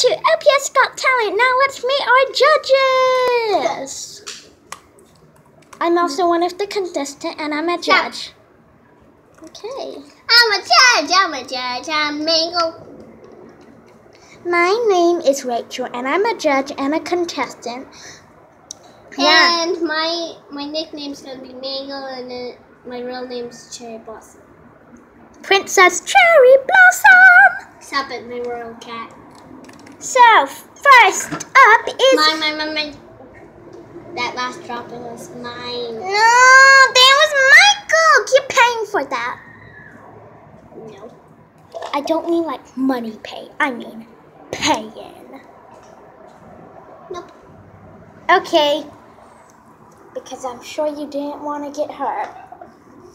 to LPS Got Talent. Now let's meet our judges. I'm also one of the contestants, and I'm a judge. Okay. I'm a judge. I'm a judge. I'm Mango. My name is Rachel, and I'm a judge and a contestant. Yeah. And my my nickname's gonna be Mango, and then my real name's Cherry Blossom. Princess Cherry Blossom. Stop it, my royal cat. So, first up is. My my my my. That last drop was mine. No, that was Michael. Keep paying for that. No. I don't mean like money pay. I mean paying. Nope. Okay. Because I'm sure you didn't want to get hurt.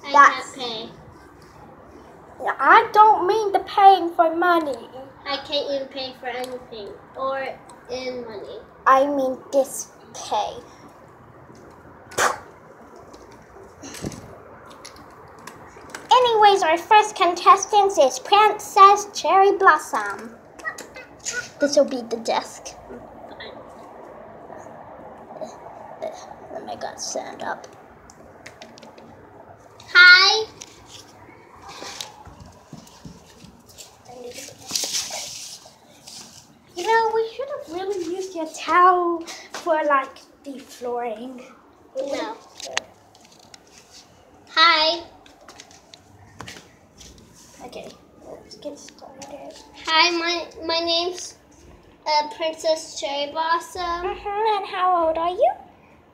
I That's- can't pay. I don't mean the paying for money. I can't even pay for anything or in money. I mean this pay. Anyways, our first contestant is Princess Cherry Blossom. This will be the desk. Let me go stand up. Your towel for like the flooring. No. Hi. Okay, let's get started. Hi, my my name's uh, Princess Cherry Blossom. Uh-huh, and how old are you?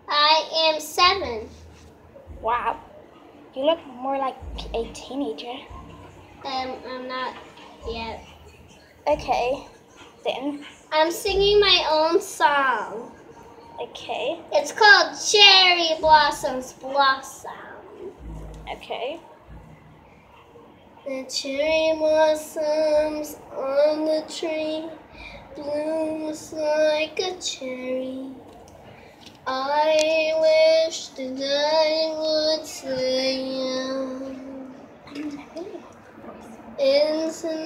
I am seven. Wow. You look more like a teenager. Um, I'm not yet. Okay, then. I'm singing my own song. Okay, It's called Cherry Blossoms Blossom. okay. The cherry blossoms on the tree blooms like a cherry. I wish that I would sing. And tonight